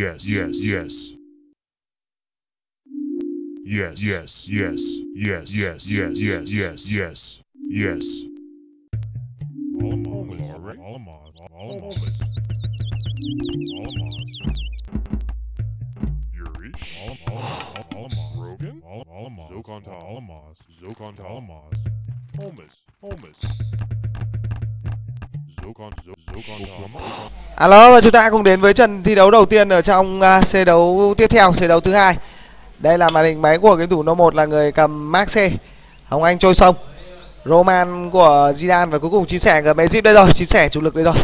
yes, yes, yes. Yes, yes, yes, yes, yes, yes, yes, yes, yes, yes. All Moss, all right, all Moss, all Moss. All Moss. Yuri, all Moss, all Moss. Rogan, all Moss. Zokonta, all Moss. Zokonta, all Moss. Holmes, Holmes. Alo và chúng ta cùng đến với trận thi đấu đầu tiên ở trong uh, C đấu tiếp theo, C đấu thứ hai. Đây là màn hình máy của game thủ No 1 là người cầm Max C. Hồng Anh trôi sông. Roman của Zidane và cuối cùng chim sẻ của Messi đây rồi, chim sẻ chủ lực đây rồi.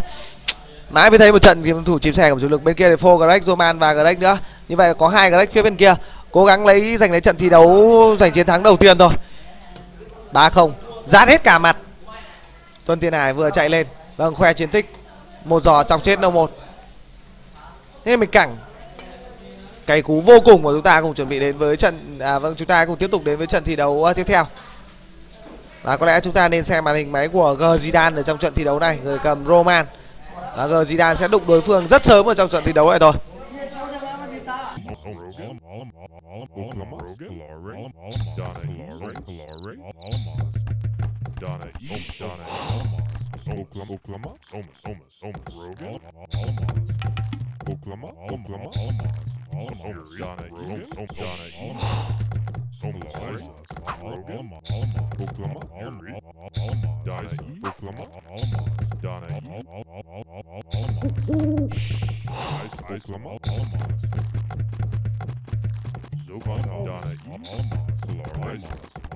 Mãi mới thấy một trận game thủ chim sẻ của chủ lực bên kia là Phô Greg, Roman và Greg nữa. Như vậy là có hai Greg phía bên kia. Cố gắng lấy giành lấy trận thi đấu giành chiến thắng đầu tiên thôi. 3-0. dán hết cả mặt. Tuân Thiên Hải vừa chạy lên. Vâng, khoe chiến tích một giò chọc chết đâu một thế mình cẳng cái cú vô cùng của chúng ta cùng chuẩn bị đến với trận à vâng chúng ta cùng tiếp tục đến với trận thi đấu uh, tiếp theo và có lẽ chúng ta nên xem màn hình máy của G Zidane ở trong trận thi đấu này người cầm Roman và G Zidane sẽ đụng đối phương rất sớm ở trong trận thi đấu này thôi Oklahoma, Oklahoma, Omas, Omas, Omas, Rogan, Almas, Oklahoma, Oklahoma, Almas, Almas, Donna, Rogan, Donna, Omas, Elijah, Rogan, Oklahoma, Henry, Donna, Oklahoma, Donna, Almas, Oklahoma, Almas, Zovan, Donna, Almas, Elijah.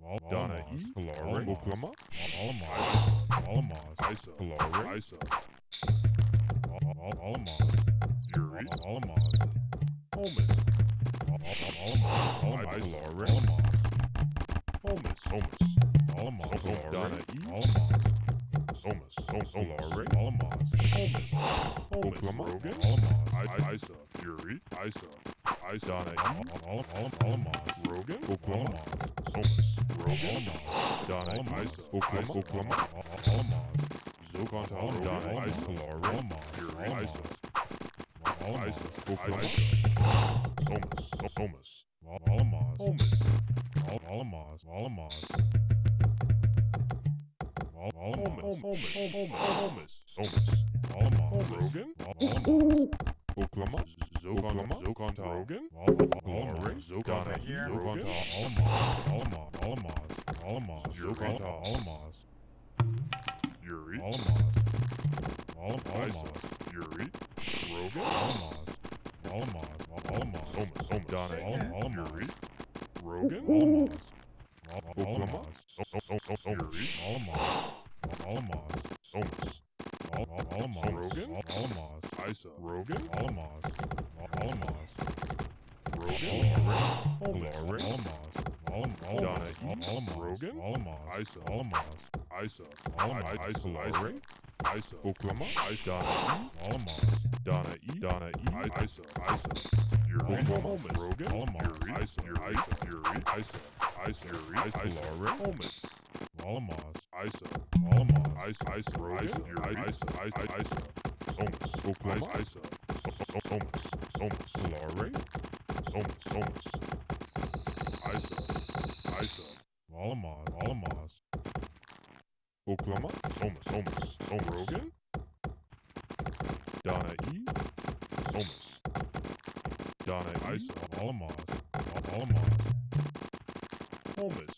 Donahue, Caloric, Oklahoma, Alamaz, Alamaz, Isa, Caloric, Isa, Alamaz, Uri, Alamaz, Holmes, Alamaz, Alamaz, Caloric, Alamaz, Holmes, Holmes, Alamaz, Caloric, Alamaz, Holmes, Holmes, Caloric, Alamaz, Holmes, Holmes, Oklahoma, Alamaz, Isa, Uri, Isa. Wij zijn allemaal, allemaal, Rogan, Oklahoma. Soms, Rogan, dan ik muis, ook muis, allemaal, allemaal. Zo kan het allemaal, dan ik muis, allemaal, hier, muis. Allemaal, ook muis. Soms, soms, allemaal, soms. Allemaal, allemaal. Allemaal, soms, soms. Allemaal, Rogan, allemaal. Ook allemaal. Zokan, Zokan, Rogan, Almar, Zokan, Zokan, Almaz, Almaz, Almaz, Almaz, Zokan, Almaz, Yuri, Almaz, Almaz, Yuri, Rogan, Almaz, Almaz, Almaz, Omas, Omas, Donna, Almaz, Yuri, Rogan, Almaz, Almaz, Yuri, Almaz, Almaz, Omas. Alamos. Rogan? Alamos. Isa. Rogan? Alamos. Alamos. Rogan? Alamos. Alamos. Alamos. Alamos. Rogan? Alamos. Isa. Alamos. Isa. Alamos. Isa. Larry? Isa. Oklahoma? Isa. Alamos. Donna E. Donna E. Isa. Isa. Yuri. Oklahoma. Rogan? Alamos. Isa. Yuri. Yuri. Isa. Isa. Yuri. Isa. Larry? Alamos. Alamos. Isa. Alamos. Ice ijs, ijs, ijs, ijs, ijs, soms, ook ijs, ijs, soms, soms, glory, soms, soms, ijs, ijs, allemaal, allemaal, ook lama, soms, soms, soms, rogen, daarna i, soms, ice ijs, allemaal, allemaal, soms,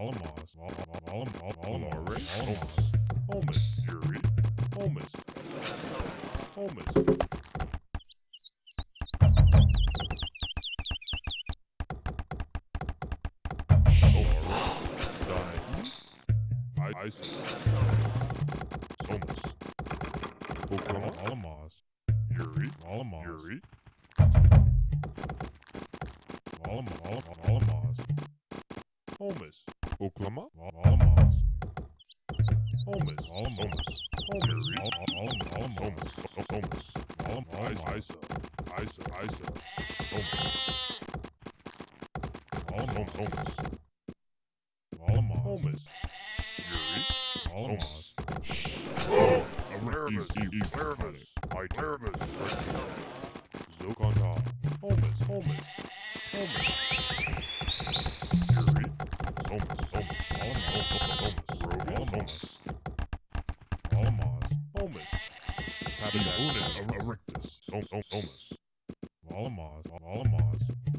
Almas, Almas, Almas, Fury, Almas, Almas. I see. Oklahoma, Almas, Almas, Almas, Almas, Almas, Almas, Almas, Isa, Isa, Isa, Almas, Almas, Almas, Almas, Almas, Yuri, Almas. Oh, Aramis, Aramis, my Aramis, Zokonta, Almas, Almas, Almas. Homeless. Habitat erectus. Omus. Valamas. Valamas.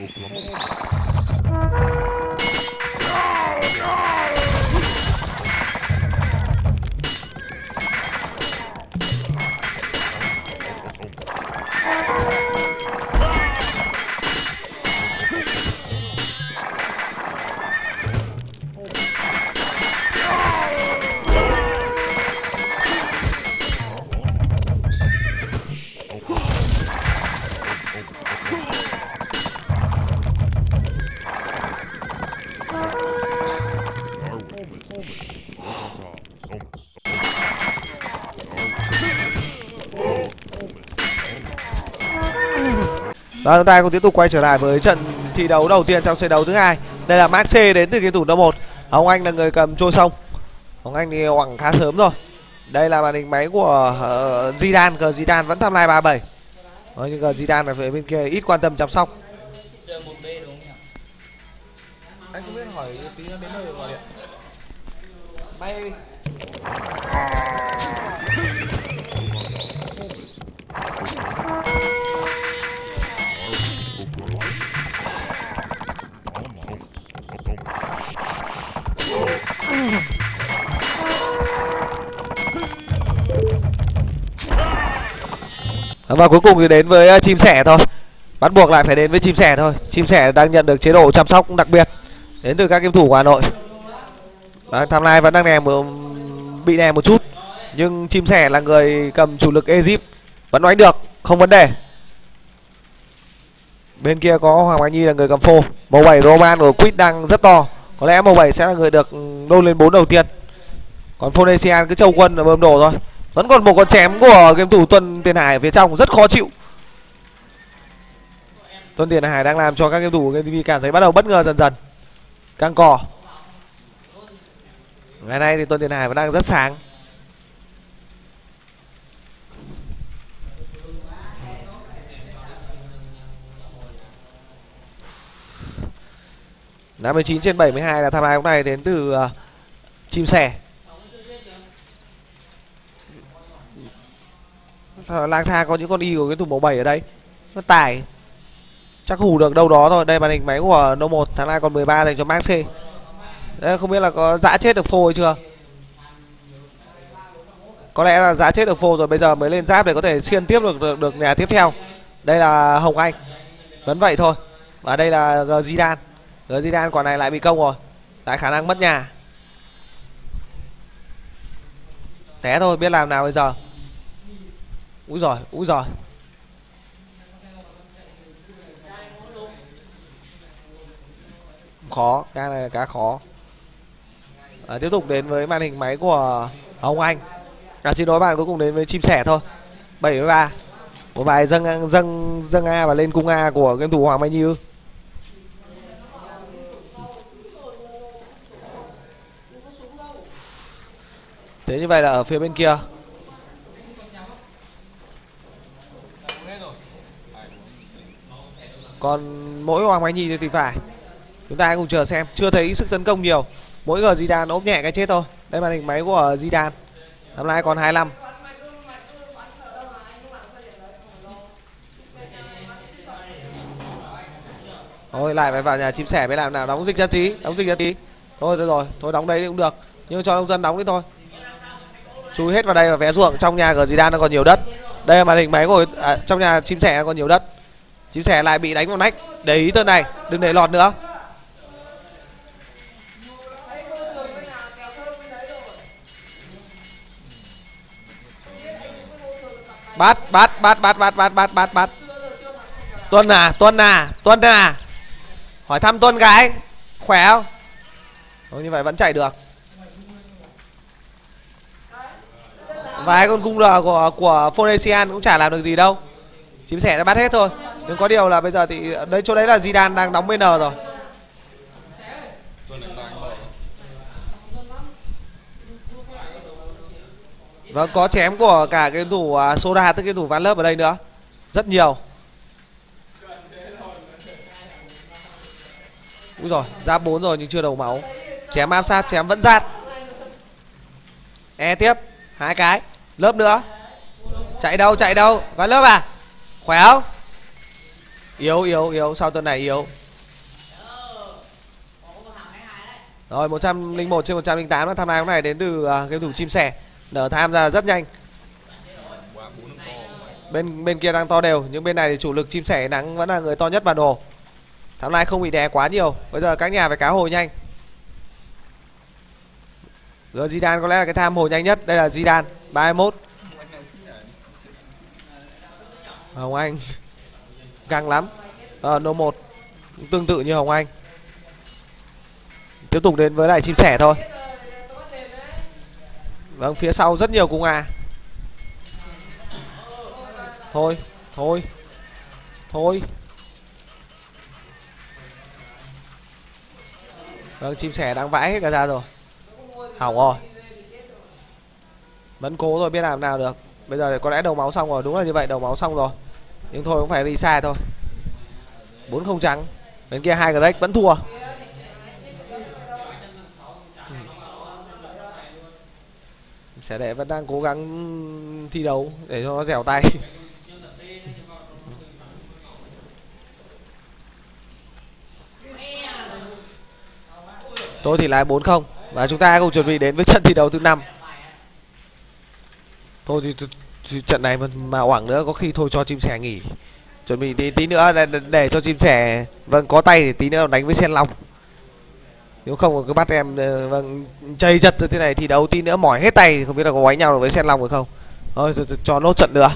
고기먹고 싶. Và chúng ta cũng tiếp tục quay trở lại với trận thi đấu đầu tiên trong set đấu thứ hai. Đây là Max C đến từ game thủ number 1. Hồng Anh là người cầm trôi sông. Hồng Anh thì hoảng khá sớm rồi. Đây là màn hình máy của uh, Zidane, cờ Zidane vẫn tham lai 37. Ờ, nhưng cờ Zidane là phía bên kia ít quan tâm chăm sóc. Anh không biết hỏi tí nữa đến nơi gọi điện. Bay Oklahoma. À, và cuối cùng thì đến với à, chim sẻ thôi. Bắt buộc lại phải đến với chim sẻ thôi. Chim sẻ đang nhận được chế độ chăm sóc đặc biệt đến từ các game thủ của hà nội. Và tham lai vẫn đang nè một um, bị nè một chút. Nhưng chim sẻ là người cầm chủ lực Egypt, vẫn đánh được, không vấn đề. Bên kia có Hoàng Anh Nhi là người cầm phô. Màu 7 Roman của Quýt đang rất to. Có lẽ màu 7 sẽ là người được ừ, đôn lên 4 đầu tiên. Còn Phonesian cứ châu quân là bơm đồ thôi vẫn còn một con chém của game thủ Tuân Tiền Hải ở phía trong rất khó chịu. Tuân Tiền Hải đang làm cho các game thủ của game TV cảm thấy bắt đầu bất ngờ dần dần. Căng cò ngày nay thì Tuân Tiền Hải vẫn đang rất sáng. Năm mươi chín trên 72 là tham lai hôm nay đến từ uh, chim sẻ. Lang thang có những con y của cái thủ màu 7 ở đây. Nó tải. Chắc hù được đâu đó thôi. Đây màn hình máy của no 1 tháng nay còn 13 dành cho max c. Đấy không biết là có dã chết được phô hay chưa? Có lẽ là dã chết được phô rồi bây giờ mới lên giáp để có thể xiên tiếp được được, được nhà tiếp theo. Đây là hồng anh. Vẫn vậy thôi. Và đây là G Zidane. G Zidane quả này lại bị công rồi. Lại khả năng mất nhà. Té thôi biết làm nào bây giờ úi giời úi giời. Khó ca này là cá khó. À, tiếp tục đến với màn hình máy của ông anh. À, xin lỗi bạn cuối cùng đến với chim sẻ thôi. 73 một bài dâng dâng dâng a và lên cung a của game thủ hoàng mai như thế như vậy là ở phía bên kia. Còn mỗi hoàng mai nhi thì phải. Chúng ta cùng chờ xem. Chưa thấy sức tấn công nhiều. Mỗi gờ Zidane ốp nhẹ cái chết thôi. Đây màn hình máy của Zidane. Năm nay còn 25 thôi lại phải vào nhà chim sẻ mới làm nào. Đóng dịch ra tí đóng dịch ra tí thôi rồi rồi. Thôi đóng đấy cũng được. Nhưng cho nông dân đóng đi thôi. Chui hết vào đây và vé ruộng. Trong nhà gờ Zidane nó còn nhiều đất. Đây là màn hình máy của à, trong nhà chim sẻ còn nhiều đất chim sẻ lại bị đánh vào nách. Để ý tên này đừng để lọt nữa. Bắt bắt bắt bắt bắt bắt bắt bắt bắt. Tuân à tuân à tuân à. Hỏi thăm tuân gái khỏe không? Ồ, như vậy vẫn chạy được. Vài con cung lờ của của Phonesian cũng chả làm được gì đâu. Chim sẻ đã bắt hết thôi nhưng có điều là bây giờ thì đấy chỗ đấy là Zidane đang đóng bên N rồi. Vâng có chém của cả cái thủ uh, Soda tức cái thủ ván lớp ở đây nữa. Rất nhiều. Úi rồi ra 4 rồi nhưng chưa đầu máu. Chém áp sát chém vẫn giạt. E tiếp hai cái. Lớp nữa. Chạy đâu chạy đâu. Ván lớp à? Khỏe không? Yếu yếu yếu. Sao tuần này yếu? Rồi 101 trên 108 là tham lai này đến từ uh, game thủ chim sẻ. Nở tham ra rất nhanh. Bên bên kia đang to đều Nhưng bên này thì chủ lực chim sẻ nắng vẫn là người to nhất bản đồ. Tham lai không bị đè quá nhiều. Bây giờ các nhà phải cá hồi nhanh. Giờ Zidane có lẽ là cái tham hồi nhanh nhất. Đây là Zidane 31 Hồng Anh. Căng lắm. Ờ nô 1 Tương tự như Hồng Anh. Tiếp tục đến với lại chim sẻ thôi. Vâng phía sau rất nhiều cung à. Thôi Thôi Thôi. Vâng chim sẻ đang vãi hết cả ra rồi. Hỏng rồi. Vẫn cố rồi biết làm nào được. Bây giờ có lẽ đầu máu xong rồi. Đúng là như vậy, đầu máu xong rồi. Nhưng thôi, cũng phải đi sai thôi. Bốn không trắng. Bên kia hai Greg vẫn thua. Ừ. Sẽ đệ vẫn đang cố gắng thi đấu để cho nó dẻo tay. Tôi thì lái 4 không. Và chúng ta cùng chuẩn bị đến với trận thi đấu thứ năm. Thôi thì trận này mà, mà oảng nữa có khi thôi cho chim sẻ nghỉ. Chuẩn bị tí, tí nữa để, để- cho chim sẻ vâng có tay thì tí nữa đánh với sen long. Nếu không cứ bắt em ờ, vâng chây chật như thế này thì đấu tí nữa mỏi hết tay không biết là có quánh nhau được với sen long được không. Thôi cho nốt trận nữa.